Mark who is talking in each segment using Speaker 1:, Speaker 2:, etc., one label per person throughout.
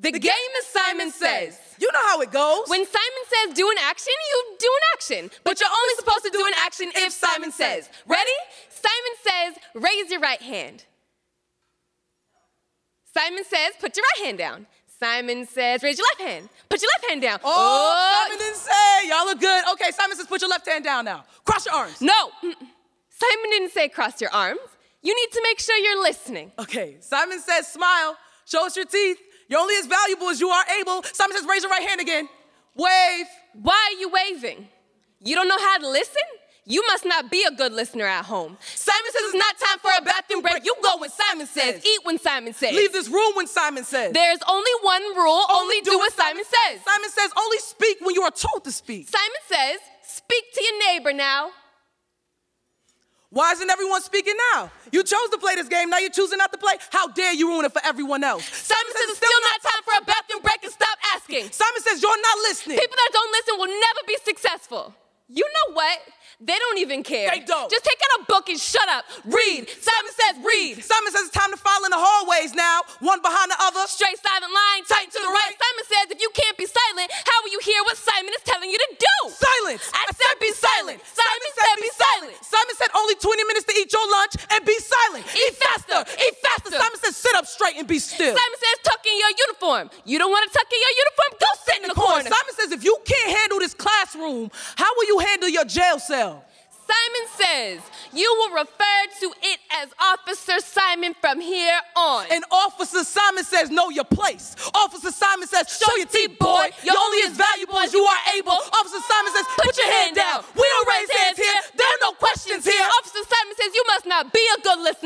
Speaker 1: The, game is Simon Says.
Speaker 2: You know how it goes.
Speaker 1: When Simon says do an action, you do an action. But you're only supposed to do an action if Simon says. Ready? Simon says, raise your right hand. Simon says, put your right hand down. Simon says, raise your left hand. Put your left hand down.
Speaker 2: Oh, oh. Simon didn't say. Y'all look good. Okay, Simon says, put your left hand down now. Cross your arms.
Speaker 1: No. Simon didn't say cross your arms. You need to make sure you're listening.
Speaker 2: Okay, Simon says, smile. Show us your teeth. You're only as valuable as you are able. Simon says, raise your right hand again. Wave.
Speaker 1: Why are you waving? You don't know how to listen? You must not be a good listener at home. Simon says it's not time for a bathroom break. You go when Simon says. Eat when Simon says.
Speaker 2: Leave this room when Simon says.
Speaker 1: There's only one rule. Only, do, what Simon says.
Speaker 2: Simon says only speak when you are told to speak.
Speaker 1: Simon says, speak to your neighbor now.
Speaker 2: Why isn't everyone speaking now? You chose to play this game, now you're choosing not to play. How dare you ruin it for everyone else?
Speaker 1: Simon says it's still not time for a bathroom break and stop asking.
Speaker 2: Simon says you're not listening.
Speaker 1: People that don't listen will never be successful. You know what? They don't even care.
Speaker 2: They don't.
Speaker 1: Just take out a book and shut up. Read. Simon says read.
Speaker 2: Simon says
Speaker 1: Simon said
Speaker 2: only 20 minutes to eat your lunch and be silent.
Speaker 1: Eat faster. Eat faster.
Speaker 2: Simon says sit up straight and be still.
Speaker 1: Simon says tuck in your uniform. You don't want to tuck in your uniform? Go sit in the corner.
Speaker 2: Simon says if you can't handle this classroom, how will you handle your jail cell?
Speaker 1: Simon says, You will refer to it as Officer Simon from here on.
Speaker 2: And Officer Simon says, Know your place. Officer Simon says, Show, your teeth, boy. You're only as valuable as you are able. Officer Simon says, Put, your hand down. We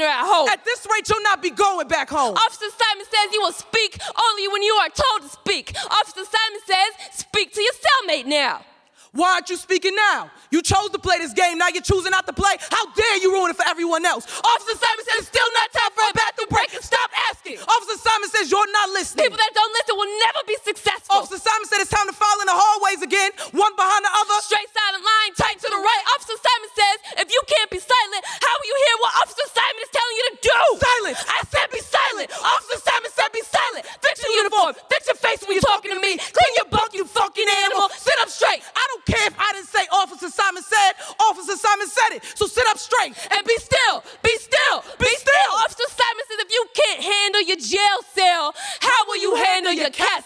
Speaker 1: at home.
Speaker 2: At this rate, you'll not be going back home.
Speaker 1: Officer Simon says, You will speak only when you are told to speak. Officer Simon says, Speak to your cellmate now.
Speaker 2: Why aren't you speaking now? You chose to play this game, now you're choosing not to play. How dare you ruin it for everyone else? Officer Simon says it's still not time for a bathroom break and stop asking. Officer Simon says you're not listening.
Speaker 1: People that don't listen will never be successful.
Speaker 2: Officer Simon said it's time to file in the hallways again, one behind the other.
Speaker 1: Talking to me. Clean your bunk, you fucking animal. Sit up straight.
Speaker 2: I don't care if I didn't say Officer Simon said, Officer Simon said it. So sit up straight
Speaker 1: and be still. Be still. Be, still. Officer Simon says if you can't handle your jail cell, how will you handle your cat